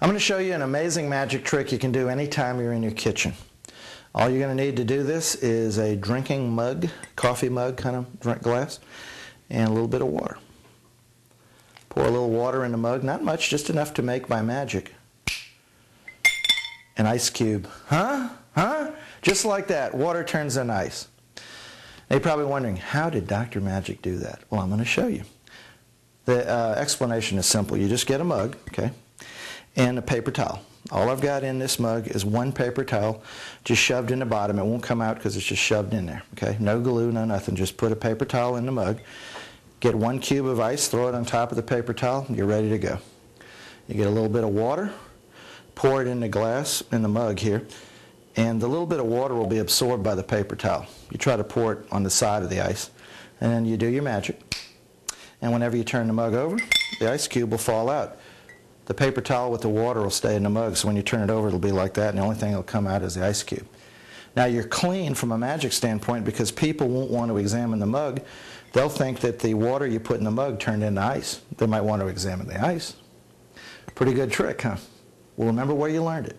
I'm going to show you an amazing magic trick you can do anytime you're in your kitchen. All you're going to need to do this is a drinking mug, coffee mug kind of drink glass, and a little bit of water. Pour a little water in the mug, not much, just enough to make by magic an ice cube. Huh? Huh? Just like that, water turns into ice. Now you're probably wondering, how did Dr. Magic do that? Well, I'm going to show you. The uh, explanation is simple. You just get a mug, okay, and a paper towel. All I've got in this mug is one paper towel just shoved in the bottom. It won't come out because it's just shoved in there. Okay, no glue, no nothing. Just put a paper towel in the mug. Get one cube of ice, throw it on top of the paper towel, you're ready to go. You get a little bit of water, pour it in the glass, in the mug here, and the little bit of water will be absorbed by the paper towel. You try to pour it on the side of the ice, and then you do your magic. And whenever you turn the mug over, the ice cube will fall out the paper towel with the water will stay in the mug, so when you turn it over, it'll be like that, and the only thing that'll come out is the ice cube. Now you're clean from a magic standpoint because people won't want to examine the mug. They'll think that the water you put in the mug turned into ice. They might want to examine the ice. Pretty good trick, huh? Well, remember where you learned it.